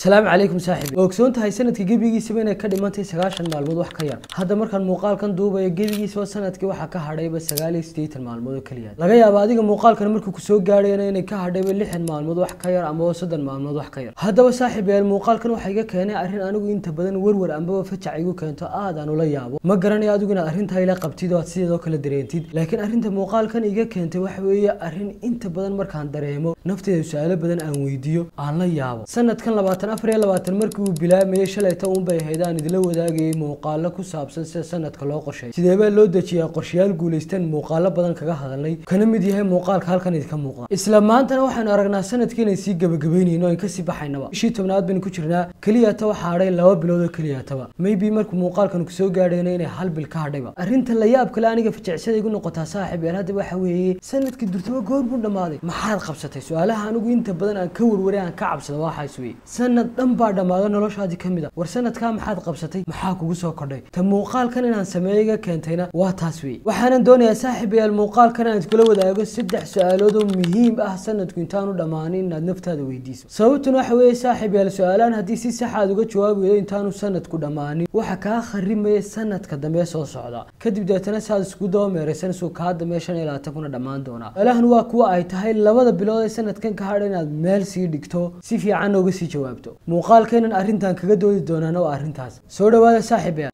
salaamu calaykum saaxiib. Ogsoon tahay sanadka gebigiisaba inay ka dhimantay sagaashan maalmood wax ka yar. Hadda markaan muuqaalkan duubayo gebigiisaba sannadkii waxaa ka hadhayba sagaal iyo siddeetan maalmood oo keliya. Laga yaaba adiga muuqaalkan markuu ku soo gaadhayana inay ka hadhayba lixdan maalmood wax ka yar amaba soddon maalmood wax ka yar. Haddaba saaxiib yaal muuqaalkan waxaa iga keenay arrin anigu inta badan werwer ambaba fajac igu keento aad aan ula yaabo. Ma garanayo adigu inaad arrintaa ila qabtid oo aad sideedoo kale dareentid. Laakiin arrinta muuqaalkan iga keentay waxa weeye arrin inta badan markaan dareemo nafteeda su'aalo badan aan weydiiyo aan la yaabo. Sanadkan labaatan afar iyo labaatan markii uu bilaamayay shalayta uunbay ahayd aan idila wadaagayay muuqaalo ku saabsan sida sanadka loo qorsheeyo sideebaa loo dejiyaa qorshayaal guulaystaan muuqaalo badan kaga hadalnay? Kana mid yahay muuqaalka halkan idinka muuqda. Isla maantana waxaanu aragnaa sannadkii inay sii gabagabeynayno aan ka sii baxaynaba. Bishii tobnaad baynu ku jirnaa keliyata waxaa hadhay laba bilood oo keliyataba maybe markuu muuqaalkan ku soo gaadhayna inay hal bil ka hadhayba. Arrinta la yaab kale aniga fajacsada igu noqotaa saaxiib yaal hadda waxa weeye sannadkii durtaba goor buu dhammaaday maxaad qabsatay? Su'aalaha anigu inta badan aan ka warwaray aan ka cabsada waxaas weye sanad dhan baa dhammaada noloshaadii ka mid a. War sanadkaa maxaad qabsatay? Maxaa kugu soo kordhay? Ta muuqaalkan inaan sameeyo iga keentayna waa taas weye waxaanan doonayaa saaxiib yaal muuqaalkan aan iskula wadaago saddex su'aalood oo muhiim ah sanadku intaanu dhammaanin inaad naftaada weydiiso. Sababtuna waxa weeye saaxiib yaal su'aalahan haddii si sax aad uga jawaabi weydo intaanu sanadku dhammaanin waxa kaa kharimaya sanadka dambe soo socda. Kadib deetana saad isku daba meeraysan suu kaa dambe shan iyo labaatan kuna dhammaan doonaa su'aalahan waa kuwa ay tahay labada bilood ee sanadkan ka hadha inaad meel sii dhigto. Si fiican uga sii jawaabto muuqaalkeenan arrintan kaga doodi doonaana waa arrintaas. Soo dhawaada saaxiib yaal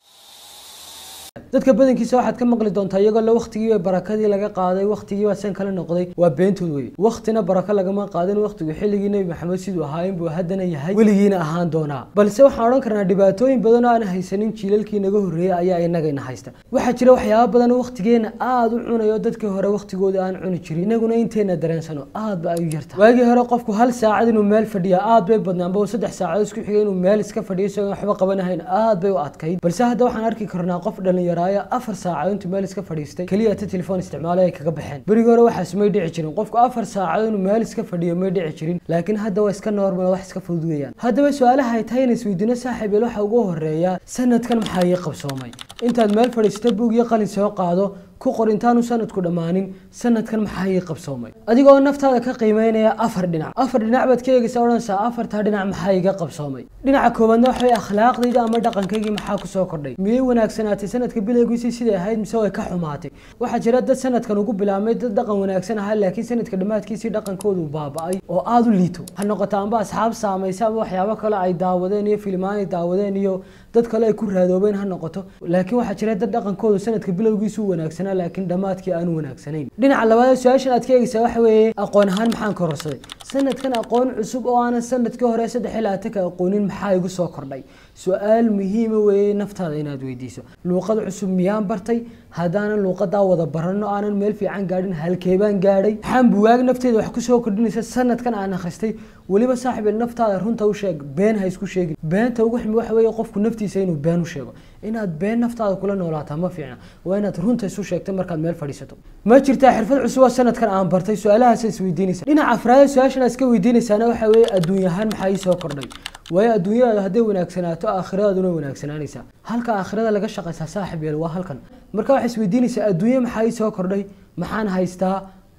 dadka badankiisa waxaad ka maqli doontaa iyagoo le waktigiiba barakadii laga qaaday waktigiiba san kala noqday waa beentood wey waktina barako lagama qaadin waktigu xilligii nebi maxamed siduu ahaa inbuu haddana yahay weligiina ahaan doonaa. Balse waxaan odhan karnaa dhibaatooyin badan oo aan haysanin jiilalkii naga horreeyey ayaa inagayna haysta. Waxaa jira waxyaaba badan oo waktigeena aada u cunayo dadkii hore waktigooda aan cuni jirin inaguna inteena dareensano aad ba ay u yarta waagii hore qofku hal saacad inuu meel fadhiya aad bay badnaan ba saddex saacadood isku xigay inuu meel iska fadhiyo isagoo waxba qabanahayn aad bay u adkayd. Balse hadda waxaan arki karnaa qof dhalinyaro afar saacadood intuu meel iska fadhiistay keliya ta telefoon isticmaalay ay kaga baxeen. Berigi hore waxaas may dhici jirin qofku afar saacadood inuu meel iska fadhiyo may dhici jirin laakiin hadda waa iska normal wax iska fudud weeyaan haddaba su'aalaha ay tahay inay isweydiino saaxiib yeel waxa ugu horreeya sanadkan maxaa ii qabsoomay? Intaad meel fadhiista buug iyo qalin soo qaado ku qor intaanu sanadku dhammaanin sanadkan maxaa qabsoomay? Adigoo naftaada ka qiimeynaya afar dhinac. Afar dhinac baad ka eegaysaa odhanaysaa afartaa dhinac maxaa iga qabsoomay? Dhinaca koowaadna waxa weye akhlaaqdayda ama dhaqankaygii maxaa ku soo kordhay? Miyay wanaagsanaatay sanadka bilowgiisii siday ahayd mise way ka xumaatay? Waxaa jira dad sanadkan ugu bilaabmay dad dhaqan wanaagsan ahaa laakiin sanadka dhammaadkiisii dhaqankoodu baaba-ay oo aada u liito. Ha noqota amba asxaab saamaysa ama waxyaabo kale ay daawadeen iyo filimaan ay daawadeen iyo dad kale ay ku raadoobeen ha noqoto. Laakiin waxaa jira dad dhaqankoodu sanadka bilowgiisu wanaagsanaa laakiin dhammaadkii aanu wanaagsanayn. Dhinaca labaad su'aashan aad ka eegaysaa waxa weeye aqoon ahaan maxaan kororsaday sanadkan aqoon cusub oo aanan sannadkii hore saddex iyo labaatanka aqoonin maxaa igu soo kordhay? Su'aal muhiima weeye naftaada inaad weydiiso. Luuqad cusub miyaan bartay? Haddaanan luuqadaa wada baranno aanan meel fiican gaadhin halkeebaan gaadhay. Maxaan buwaag nafteeda wax ku soo kordhinaysa sanadkan aan akhristay weliba saaxiib naftaada runta u sheeg been ha isku sheegin. Beenta ugu ximi waxa weeye qofku naftiisa inuu been u sheego inaad been naftaada kula noolaataa ma fiicna. Waa inaad runta isu sheegtay markaad meel fadhiisato. Ma jirtaa xirfad cusub oo sanadkan aan bartay su'aalahaasa isweydiinaysa dhinaca afraada su'aashan iska weydiinaysaana waxa weeye adduunyahaan maxaa ii soo kordhay? Waayo adduunyadaada hadday wanaagsanaato aakhiradaaduna wanaagsanaanaysaa. Halka aakhirada laga shaqaysaa saaxib yeel waa halkan. Marka waxaa isweydiinaysaa adduunye maxaa ii soo kordhay? Maxaan haystaa?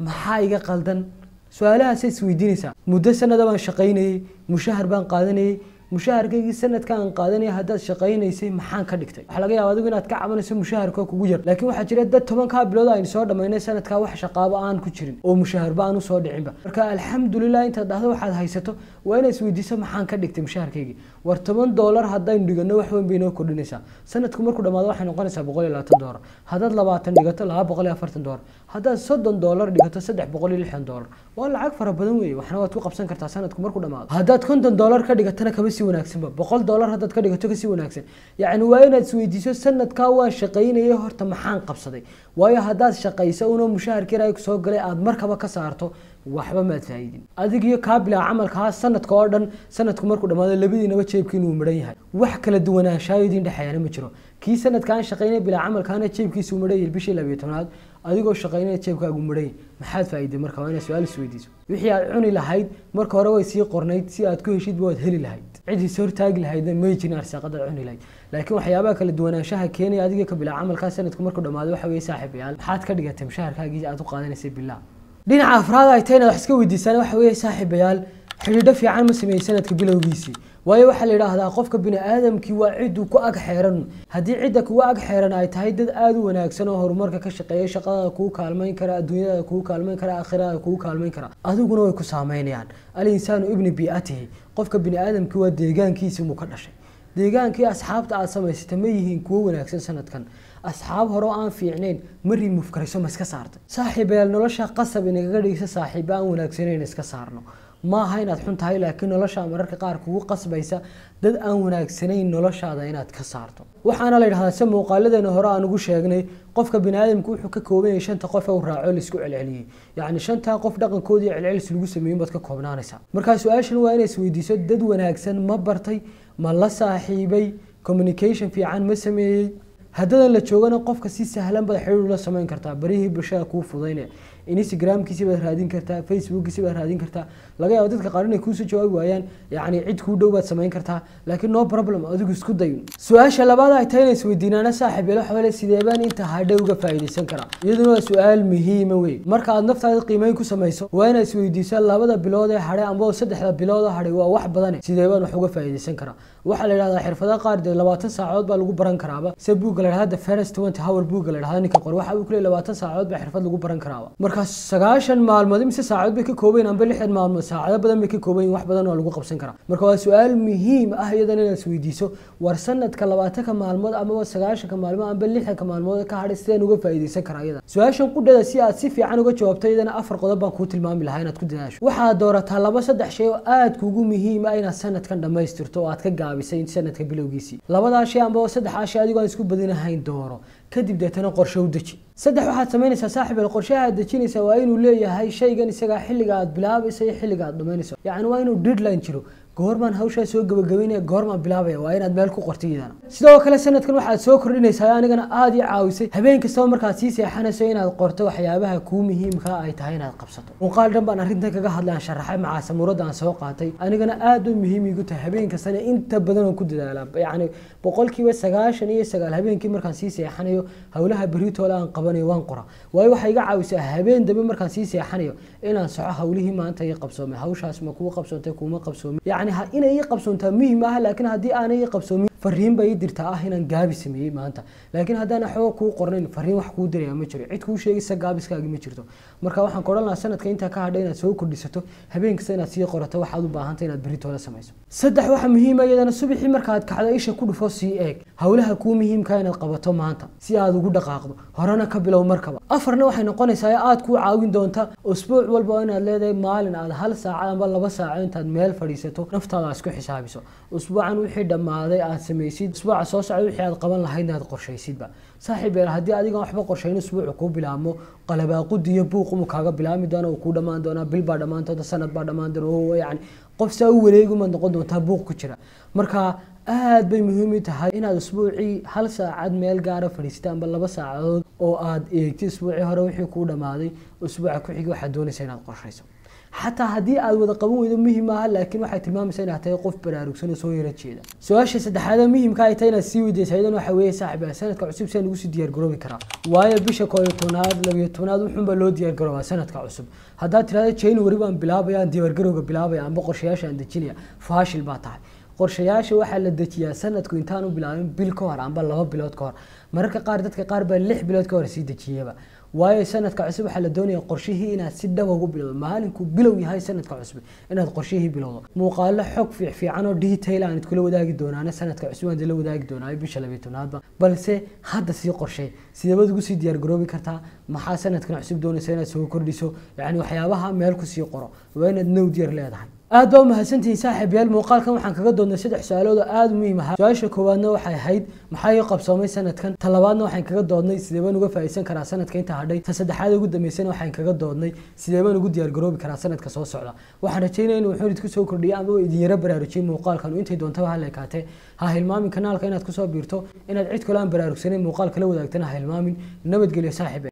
Maxaa iga qaldan? Su'aalahaasa isweydiinaysaa muddo sanada baan shaqaynayey mushahar baan qaadanayey mushaharkaygii sanadka aan qaadanaya haddaad shaqaynaysay maxaan ka dhigtay waxaa laga yaaba adigu inaad ka cabanayso mushaharka kugu yar laakiin waxaa jira dad tobankaa bilood aynu soo dhammaynay sanadkaa wax shaqaabo aan ku jirin oo mushaharba aan usoo dhicinba marka alxamdulilah intaad dhahdo waxaad haysato waa inaad isweydiiso maxaan ka dhigtay mushaharkaygii war toban doolar haddaynu dhigano wax weyn bay inoo kordhinaysaa sanadku markuu dhamaado waxay noqonaysaa boqol iyo labaatan doolar haddaad labaatan dhigato laba boqol iyo afartan doolar haddaad soddon doolar dhigato saddex boqol iyo lixdan doolar waa lacag fara badan weeye waxna waad ku qabsan kartaa sanadku markuu dhamaado haddaad konton doolar ka dhigatana kama sii wanaagsanba boqol doolar haddaad ka dhigato ka sii wanaagsan. Yacni waa inaad isweydiiso sanadkaa waan shaqaynayay horta maxaan qabsaday? Waayo haddaad shaqayso una mushaharkii raayku soo galay aada markaba ka saarto waxba maad faa'iidin. Adigiyo kaa bilaa camalkaa sanadka oo dhan sanadku markuu dhamaado labadiinaba jeebkiinu uu midhan yahay. Wax kala duwanaanshayo idin dhexeeyana ma jiro. Kii sanadkaan shaqaynay bilaa camalkaana jeebkiisu midhan yahay bishii labiyo tobnaad adigoo shaqaynaya jeebkaagu midhan maxaad faa'iiday marka waa inaad su'aal isweydiiso wixii aad cuni lahayd marka hore way sii qornayd si aad ku heshidba waad heli lahayd. Cidiis hortaagi lahaydna may jirin arsaaqadaad cuni lahayd. Laakiin waxyaabaha kala duwanaanshaha keenaya adiga ka bilaa camalkaa sanadku markuu dhamaado waxa weeye saaxiib yaal maxaad ka dhigatay mushaharkaagii aad u qaadanaysay bilaa dhinaca afraad ay tahay inaad wax iska weydiisaan waxa weeye saaxiibayaal xidhiidho fiican ma sameeyey sanadka bilowgiisii. Waayo waxaa la yidhaahdaa qofka bini aadamkii waa cidduu ku ag xeeran. Haddii cidda kugu ag xeeran ay tahay dad aada u wanaagsan oo horumarka ka shaqeeya shaqadaada kugu kaalmayn kara adduunyadaada kugu kaalmayn kara aakhiradaada kugu kaalmayn kara adiguna way ku saameynayaan. Al insaanu ibni biatihi qofka bini aadamkii waa deegaankiisi muu ka dhashay. Deegaankii asxaabta aad samaysata ma yihiin kuwo wanaagsan sanadkan. Asxaab hore aan fiicnayn ma rimuuf karayso ma iska saartay. Saaxiibeel nolosha qasab inagaga dhigsa saaxiibo aan wanaagsanayn iska saarno ma aha inaad xun tahay laakiin nolosha mararka qaar kugu qasbaysa dad aan wanaagsanayn noloshaada inaad ka saarto. Waxaana la yidhahdaa se muuqaaladeena hore aan ugu sheegnay qofka biniaadamku wuxuu ka kooban yahay shanta qof ee u raaco la isku celceliyey. Yacni shantaa qof dhaqankoodii celcelis lagu sameeyin baad ka koobnaanaysaa markaa su'aashan waa inay isweydiiso dad wanaagsan ma bartay ma la saaxiibay communication fiican ma sameeyey. Haddadan la joogana qofka si sahlan baad xiriir ula samayn kartaa. Barihii bulshada kuu fudayne instagramkiisi baad raadin kartaa facebookkiisi baad raadin kartaa. Laga yaabo dadka qaar inay kuusoo jawaabi waayaan yacni cid kuu dhow baad samayn kartaa laakiin no problem adigu isku day su'aasha labaad ay tahay inay isweydiinaana saaxiib ilo xoole sideebaan inta hadhe uga faa'iidaysan karaa iyaduna waa su'aal muhiima wey marka aad naftaada qiimeyn ku samayso waa inaad isweydiiso labada bilood ee hadhe amba saddexda bilood oo hadhay waa wax badane sideebaan wax uga faa'iidaysan karaa waxaa la yidhahdaa xirfadaha qaar dee labaatan saacadood baa lagu baran karaaba. Se buugga la yidhahda the first twenty hour buugga la yidhahda ninka qor. Waxa uu ku labaatan saacadood baa xirfad lagu baran karaaba markaas sagaashan maalmood mise saacadood bay ka koobayn amba lixdan maalmood saacado badan bay ka koobayn wax badan oo lagu qabsan karaa. Marka waa su'aal muhiim ah iyadana inaad isweydiiso war sanadka labaatanka maalmood amaba sagaashanka maalmood amba lixdanka maalmood ka hadhay sideen uga faa'iidaysan karaa iyada. Su'aashan qudhada si aad si fiican uga jawaabto iyadana afar qodob baan kuu tilmaami lahaa inaad ku dadaasho. Waxaad doorataa laba saddex shay oo aad kugu muhiim ah inaad sanadkan dhammaystirto oo aad ka gaabisay sanadka bilowgiisii. Labadaa shay amba saddexaa shay adigoo aan isku badinahayn dooro. Kadib deetana qorshe u deji saddex waxaad samaynaysaa saaxib el qorshaha aad dejinaysaa waa inuu leeyahay shaygan isagaa xilliga aad bilaabaysa iyo xilliga aad dhamaynayso yacni waa inuu deadline jiro goormaan hawshaa soo gabagabeynaya goormaan bilaabaya waa inaad meel ku qorto iyadana sidoo kale sanadkan waxaad soo kordhinaysaa anigana aada ii caawisay. Habeen kastaba markaad sii seexanayso inaad qorto waxyaabaha kuu muhiimka ay tahay inaad qabsato. Muuqaal dhan baan arrintan kaga hadlay aan sharaxay macaasamuurada aan soo qaatay. Anigana aada u muhiim igu tahay habeen kastana inta badan oo ku dadaalaa yacni boqolkiiba sagaashan iyo sagaal habeenkii markaan sii seexanayo howlaha beritoole aan qabanayo waan qora waayo waxay iga caawisaa habeen dambe markaan sii seexanayo inaan soco howlihii maanta ii qabsoomay. Hawshaas ma kuu qabsoontay kuuma qabsoomin yacni inay qabsoontaa muhiim ah laakiin haddii aanay qabsoomin fariin bay dirtaa ah inaan gaabi sameeyey maanta laakiin haddaan waxba kuu qornayn fariin wax kuu diraya ma jiro cid kuu sheegaysa gaabiskaagi ma jirto marka waxaan ku odhan lahaa sanadka intaa ka hadhay inaad soo kordhisato habeen kasta inaad sii qorato waxaad u baahantay inaad beritooda samayso saddex waxaa muhiima iyadana subaxii markaad kacdo isha ku dhufo sii eeg howlaha kuu muhiimka inaad qabato maanta si aad ugu dhaqaaqdo horena ka bilow markaba afarna waxay noqonaysaa aad kuu caawin doonta usbuuc walba inaad leedahay maalin aad hal saaca amba laba saaco intaad meel fadhiisato naftaada isku xisaabiso usbuucan wixii dhammaaday aad samaysid usbuuca soo socda wixii aad qaban lahayd inaad qorshaysidba saaxiib eel haddii adigan waxba qorshayn usbuucu kuu bilaabmo qalabaaqudi iyo buuqumu kaaga bilaabmi doona uu kuu dhammaan doonaa bil baa dhammaan doonta sanad baa dhammaan doona yani qof saa u wareegumaad noqon doontaa buuq ku jira. Marka aad bay muhiim u tahay inaad usbuucii hal saacad meel gaara fadhiisata amba laba saacadood oo aad eegtid usbuucii hore wixii kuu dhammaaday usbuuca ku xigi waxaad doonaysa inaad qorshayso. Xataa haddii aad wada qaban weydo muhiim aha laakiin waxay tilmaamaysaa inaad tahay qof baraarugsan oo soo yara jeeda. Su'aasha saddexaada muhiimka ay tahay inaad sii weydaysa idan waxa weeye saaxiib sanadka cusub si aan ugu sii diyaar garoobi karaa. Waayo bisha koob iyo tobnaad labiyo tobnaad wuxuunbaa loo diyaar garoobaa sanadka cusub. Haddaad tirahda january baan bilaabaya aan diyaar bilaabaya amba qorshayaasha aan dejinaya faashil baa tahay qorshayaasha waxaa la dejiyaa sanadku intaan u bilaabin bil ka hor amba laba bilood ka hor. Mararka qaar dadka qaar baa lix bilood ka hor sii dejiyaba. Waayo sanadka cusub waxaa la doonaya qorshihii inaad si dhaba ugu bilowdo maalinkuu bilow yahay sanadka cusub inaad qorshihii bilowdo. Muuqaalo xog fiican oo detail aan idkula wadaagi doonaana sanadka cusub aan la wadaagi doonaayo bisha labiyo balse hadda sii qorshee sideebaad ugu sii diyaar garoobi kartaa? Maxaa sanadkan cusub doonaysa inaad soo kordhiso? Yacni waxyaabaha meel ku sii qoro waa inaad now diyaar leedahay aad baa umahadsantihiin saaxiib yaal muuqaalkan waxaan kaga doonnay saddex su'aalood oo aada u muhiim ahaa. Su'aasha koowaadna waxay ahayd maxaa ii qabsoomay sanadkan? Ta labaadna waxaan kaga doodnay sidee baan uga faa'iidsan karaa sanadka inta hadhay? Ta saddexaad ugu dambeysana waxaan kaga doodnay sidee baan ugu diyaar garoobi karaa sanadka soo socda? Waxaan rajeynaya inuu wuxuu idinku soo kordhiyay ama idin yaro baraarujiyay muuqaalkan. Intay doontaba ha leekaatee. Ha hilmaamin kanaalka inaad ku soo biirto inaad cid kale aan baraarugsanayn muuqaalka la wadaagtana ha hilmaamin. Nabadgelyo saaxiib